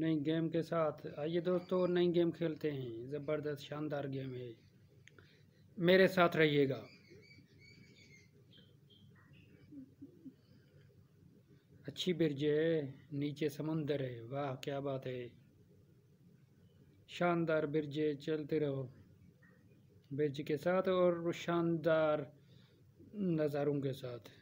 نئی گیم کے ساتھ۔ آئیے دوستو، نئی گیم کھیلتے ہیں۔ زبردست شاندار گیم ہے۔ میرے ساتھ رہیے گا۔ اچھی برج ہے، نیچے سمندر ہے۔ واہ، کیا بات ہے۔ شاندار برج ہے، چلتے رہو۔ برج کے ساتھ اور شاندار نظاروں کے ساتھ۔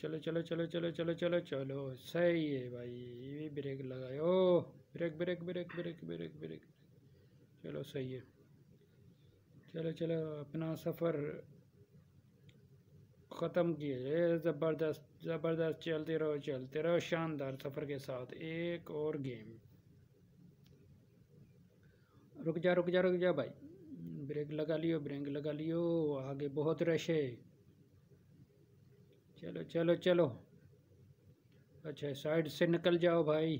چلو چلو چلو چلو چلو چلو چلو صحیح ہے بھائی بریک لگائے او brake brake brake brake brake brake. چلو صحیح ہے۔ چلو چلو، اپنا سفر ختم کیے۔ زبردست زبردست، چلتے رہو چلتے رہو۔ شاندار سفر کے ساتھ ایک اور گیم۔ رک جا رک جا رک جا بھائی۔ بریک لگا لیو، بریک لگا لیو۔ آگے بہت رش ہے۔ چلو چلو چلو اچھا سائڈ سے نکل جاؤ بھائی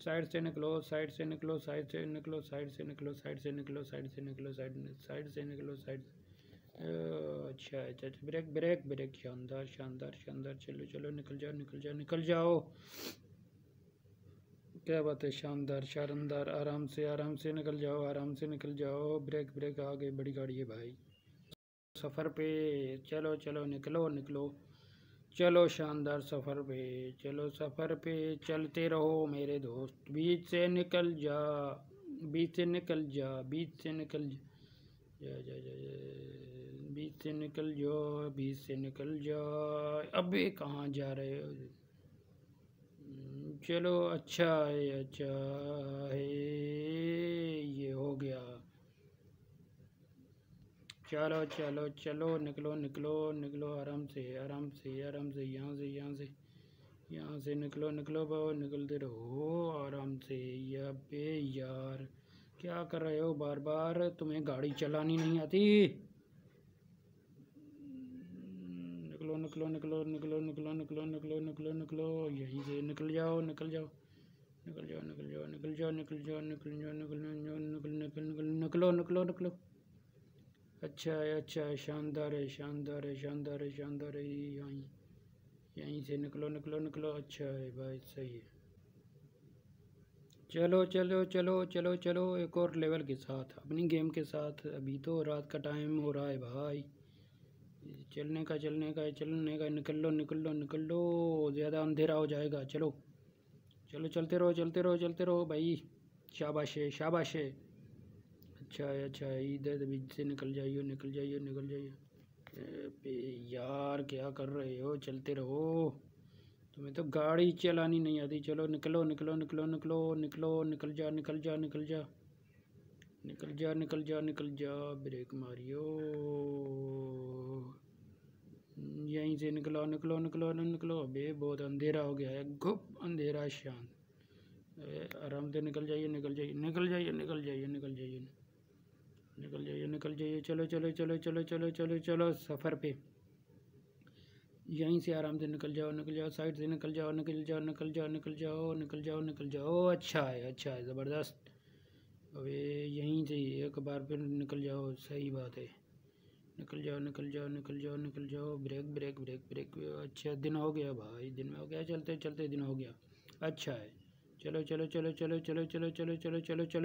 سائڈ سے نکلو سائڈ سے نکلو سائڈ سے نکلو سائڈ سے نکلو سائڈ سے نکلو سائڈ سے نکلو سائڈ سائڈ سے نکلو سائڈ اچھا اچھا اچھا بریک بریک بریک شاندار شاندار شاندار چلو چلو نکل جاؤ نکل جاؤ نکل جاؤ کیا بات ہے شاندار شاندار آرام سے آرام سے نکل جاؤ آرام سے نکل جاؤ بریک بریک آگے بڑی گاڑی ہے بھائی سفر پہ۔ چلو چلو، نکلو نکلو۔ چلو، شاندار سفر پہ۔ چلو، سفر پہ چلتے رہو میرے دوست۔ بیچ سے نکل جا، بیچ سے نکل جا، بیچ سے نکل جا۔ جا جا جا بیچ سے نکل جا، بیچ سے نکل جا۔ ابھی کہاں جا رہے ہو؟ چلو اچھا ہے اچھا ہے، یہ ہو گیا۔ چلو چلو چلو نکلو نکلو نکلو آرام سے آرام سے آرام سے یہاں سے یہاں سے یہاں سے نکلو نکلو بہو نکلتے رہو آرام سے یا بے یار کیا کر رہے ہو بار بار تمہیں گاڑی چلانی نہیں آتی نکلو نکلو نکلو نکلو نکلو نکلو نکلو نکلو نکلو یہیں سے نکل جاؤ نکل جاؤ نکل جاؤ نکل جاؤ نکل جاؤ نکل جاؤ نکل جاؤ نکل جاؤ نکل نکل نکل نکلو نکلو نکلو اچھا ہے اچھا ہے، شاندار ہے شاندار ہے شاندار ہے شاندار ہے یہیں یہیں سے نکلو نکلو نکلو اچھا ہے بھائی، صحیح ہے۔ چلو چلو چلو چلو چلو، ایک اور لیول کے ساتھ، اپنی گیم کے ساتھ۔ ابھی تو رات کا ٹائم ہو رہا ہے بھائی۔ چلنے کا چلنے کا چلنے کا نکل لو نکل لو نکل لو زیادہ اندھیرا ہو جائے گا۔ چلو چلو، چلتے رہو چلتے رہو چلتے رہو بھائی۔ شاباش ہے شاباش ہے۔ اچھا ہے اچھا ہے ادھر بیچ سے نکل جائیے نکل جائیے نکل جائیے یار کیا کر رہے ہو چلتے رہو تمہیں تو گاڑی چلانی نہیں آتی چلو نکلو نکلو نکلو نکلو نکلو نکل جا نکل جا نکل جا نکل جا نکل جا نکل جا بریک ماریو یہیں سے نکلو نکلو نکلو نکلو ابھی بہت اندھیرا ہو گیا ہے گپ اندھیرا شان آرام سے نکل جائیے نکل جائیے نکل جائیے نکل جائیے نکل جائیے نکل جائیے چلو چلو چلو چلو چلو چلو چلو سفر پہ یہیں سے آرام سے نکل جاؤ نکل جاؤ سائڈ سے نکل جاؤ نکل جاؤ نکل جاؤ نکل جاؤ نکل جاؤ نکل جاؤ اچھا ہے اچھا ہے زبردست ابھی یہیں سے ایک بار پھر نکل جاؤ صحیح بات ہے نکل جاؤ نکل جاؤ نکل جاؤ نکل جاؤ بریک بریک بریک بریک اچھا دن ہو گیا بھائی دن میں ہو گیا چلتے چلتے دن ہو گیا اچھا ہے چلو چلو چلو چلو چلو چلو چلو چلو چلو چلو